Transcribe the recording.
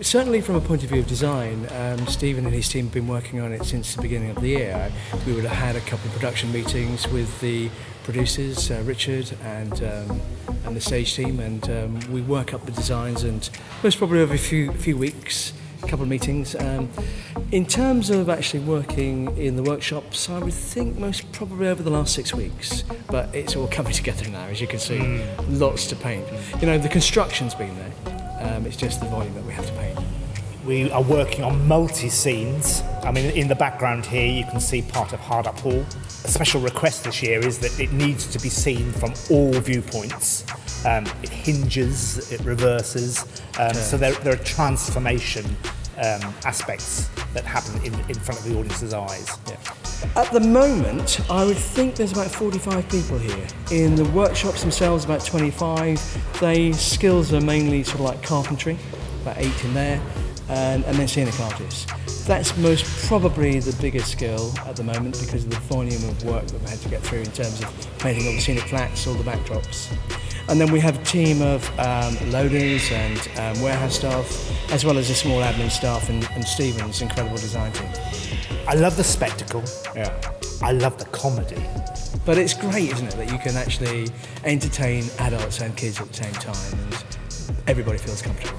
Certainly from a point of view of design, um, Stephen and his team have been working on it since the beginning of the year. We would have had a couple of production meetings with the producers, uh, Richard and um, and the stage team, and um, we work up the designs and most probably over a few few weeks, a couple of meetings. Um, in terms of actually working in the workshops, I would think most probably over the last six weeks, but it's all coming together now, as you can see, mm. lots to paint. You know, the construction's been there. Um, it's just the volume that we have to paint. We are working on multi scenes. I mean, in the background here, you can see part of Hardup Hall. A special request this year is that it needs to be seen from all viewpoints. Um, it hinges, it reverses, um, so there, there, are transformation um, aspects that happen in, in front of the audience's eyes. Yeah. At the moment, I would think there's about 45 people here. In the workshops themselves, about 25. They skills are mainly sort of like carpentry, about eight in there, and, and then scenic artists. That's most probably the biggest skill at the moment because of the volume of work that we had to get through in terms of painting all the scenic flats, all the backdrops. And then we have a team of um, loaders and um, warehouse staff, as well as a small admin staff and, and Stephen's incredible design team. I love the spectacle. Yeah. I love the comedy. But it's great, isn't it, that you can actually entertain adults and kids at the same time and everybody feels comfortable.